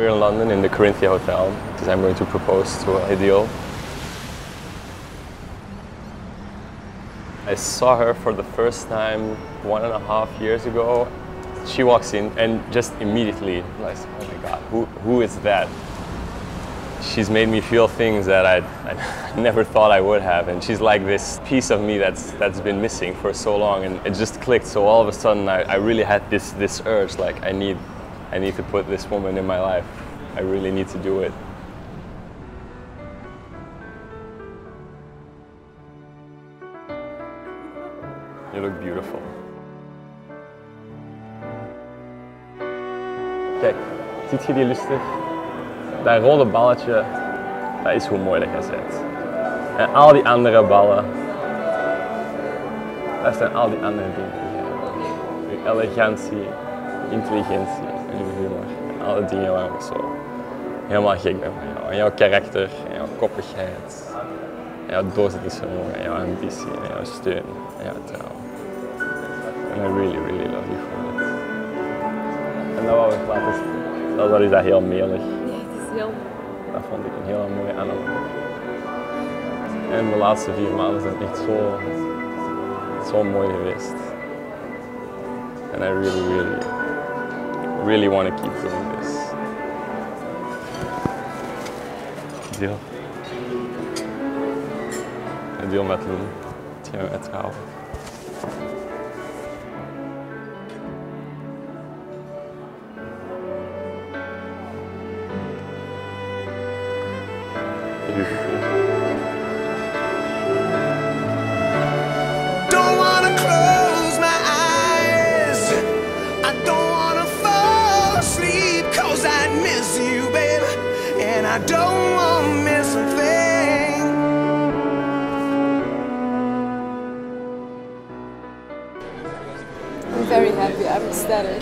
We're in London in the Corinthia Hotel because I'm going to propose to Ideal. I saw her for the first time one and a half years ago. She walks in and just immediately, like, oh my God, who, who is that? She's made me feel things that I, I never thought I would have. And she's like this piece of me that's, that's been missing for so long. And it just clicked. So all of a sudden, I, I really had this, this urge, like, I need, I need to put this woman in my life. I really need to do it. You look beautiful. Kijk, ziet je die lustig? Dat rode balletje, dat is hoe mooi dat jij bent. En al die andere ballen, dat zijn al die andere dingen. Je elegantie, intelligentie en humor. En alle dingen waar ik zo helemaal gek ben van jou. En jouw karakter, en jouw koppigheid, en jouw doorzettingsvermogen, en jouw ambitie, en jouw steun, en jouw trouw. And I really, really love you for it. En dat wou ik laten zien. Dat is dat heel melig. Ja, het is heel Dat vond ik een hele mooie aanloop. En de laatste vier maanden zijn echt zo, zo mooi geweest. And I really, really, really want to keep doing this. Deel. Een deel met Loen. Het gaan we uithouden. Beautiful. I don't wanna miss a thing. I'm very happy. I'm ecstatic.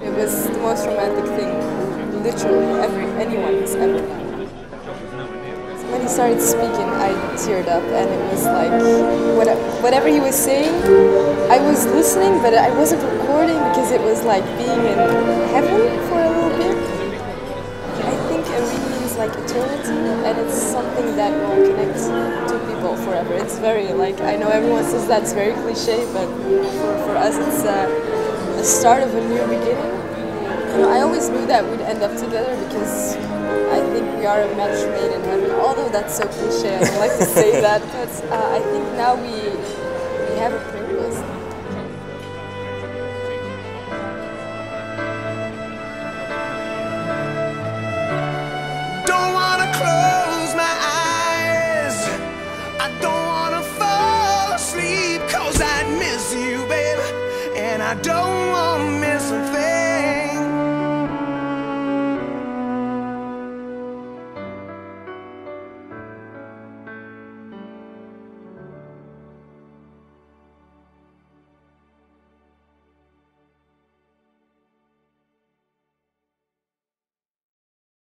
It was the most romantic thing, literally, every anyone has ever done. When he started speaking, I teared up, and it was like whatever he was saying, I was listening, but I wasn't recording because it was like being in heaven for a like eternity, and it's something that will connect two people forever. It's very like I know everyone says that's very cliche, but for, for us, it's uh, the start of a new beginning. You know, I always knew that we'd end up together because I think we are a match made in heaven. Although that's so cliche, I don't like to say that, but uh, I think now we we have a purpose. Don't thing.